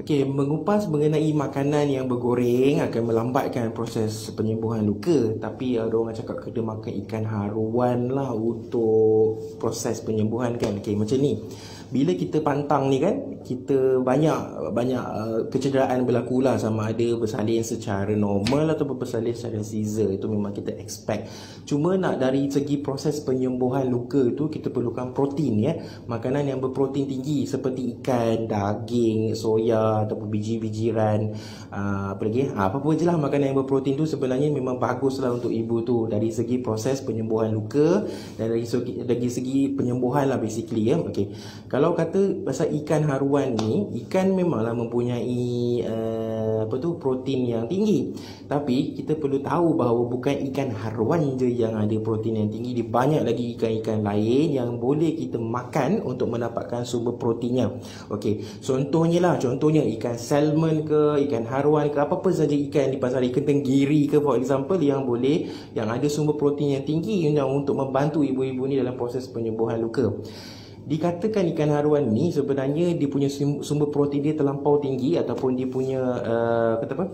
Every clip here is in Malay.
Okey, mengupas mengenai makanan yang bergoreng akan melambatkan proses penyembuhan luka. Tapi ada orang cakap kena makan ikan haruan lah untuk proses penyembuhan kan. Okey, macam ni bila kita pantang ni kan kita banyak banyak uh, kecederaan berlaku lah sama ada bersalin secara normal ataupun bersalin secara Caesar itu memang kita expect cuma nak dari segi proses penyembuhan luka tu kita perlukan protein ya makanan yang berprotein tinggi seperti ikan daging soya ataupun biji-bijiran uh, apa lagi ha, apa-apa je lah makanan yang berprotein tu sebenarnya memang bagus lah untuk ibu tu. Dari segi proses penyembuhan luka dan dari segi, dari segi penyembuhan lah basically ya. Okay kalau kata pasal ikan haruan ni ikan memanglah mempunyai uh, apa tu protein yang tinggi. Tapi kita perlu tahu bahawa bukan ikan haruan je yang ada protein yang tinggi. Dia banyak lagi ikan-ikan lain yang boleh kita makan untuk mendapatkan sumber proteinnya. Okey. Contohnya lah contohnya ikan salmon ke ikan haruan ke apa-apa saja ikan di pasar ikan tenggiri ke for example yang boleh yang ada sumber protein yang tinggi untuk membantu ibu-ibu ni dalam proses penyembuhan luka. Dikatakan ikan haruan ni sebenarnya dia punya sumber protein dia terlampau tinggi ataupun dia punya uh, kata apa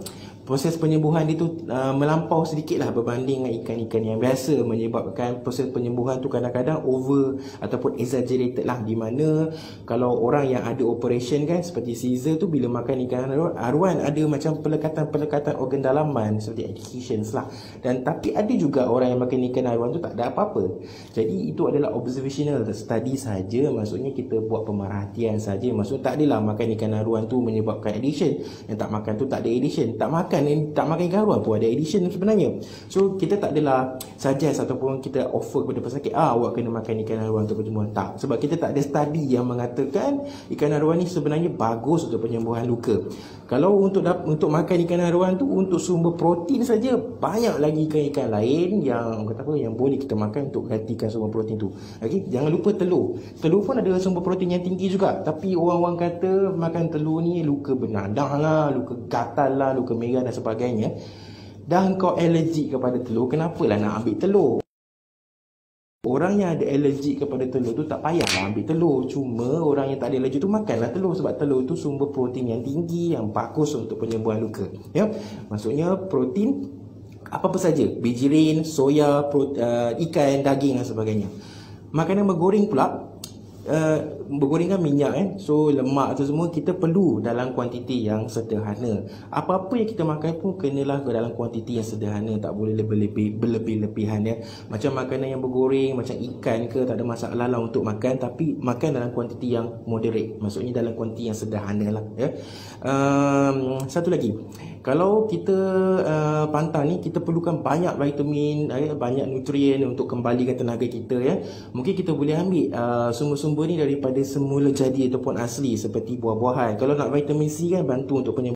proses penyembuhan dia tu uh, melampau sedikit lah berbanding dengan ikan-ikan yang biasa menyebabkan proses penyembuhan tu kadang-kadang over ataupun exaggerated lah. Di mana kalau orang yang ada operation kan seperti Caesar tu bila makan ikan haruan ada macam pelekatan-pelekatan organ dalaman seperti education lah. Dan tapi ada juga orang yang makan ikan haruan tu tak ada apa-apa. Jadi itu adalah observational study saja. Maksudnya kita buat pemerhatian saja. Maksudnya tak adalah makan ikan haruan tu menyebabkan addiction yang tak makan tu tak ada addiction tak makan makan tak makan ikan haruan pun ada addiction sebenarnya. So kita tak adalah suggest ataupun kita offer kepada pesakit ah awak kena makan ikan haruan untuk penyembuhan tak. Sebab kita tak ada study yang mengatakan ikan haruan ni sebenarnya bagus untuk penyembuhan luka. Kalau untuk untuk makan ikan haruan tu untuk sumber protein saja banyak lagi ikan-ikan lain yang kata apa yang boleh kita makan untuk gantikan sumber protein tu. Okey jangan lupa telur. Telur pun ada sumber protein yang tinggi juga. Tapi orang-orang kata makan telur ni luka bernadang lah luka gatal lah luka merah dan sebagainya dah kau alergik kepada telur kenapalah nak ambil telur Orang yang ada alergi kepada telur tu tak payahlah ambil telur. Cuma orang yang tak ada alergi tu makanlah telur sebab telur tu sumber protein yang tinggi yang bagus untuk penyembuhan luka. Ya. Maksudnya protein apa-apa saja, bijirin, soya, pro, uh, ikan, daging dan sebagainya. Makanan bergoreng pula uh, bergorengkan minyak eh. So lemak tu semua kita perlu dalam kuantiti yang sederhana. Apa-apa yang kita makan pun kenalah ke dalam kuantiti yang sederhana, tak boleh lebih-lebih berlebih-lebihan ya. Macam makanan yang bergoreng macam ikan ke tak ada masalah lah untuk makan tapi makan dalam kuantiti yang moderate. Maksudnya dalam kuantiti yang sederhana lah ya. Um, satu lagi. Kalau kita uh, pantang ni kita perlukan banyak vitamin, uh, banyak nutrien untuk kembalikan tenaga kita ya. Mungkin kita boleh ambil uh, sumber-sumber ni daripada semula jadi ataupun asli seperti buah-buahan. Kalau nak vitamin C kan bantu untuk penyembuhan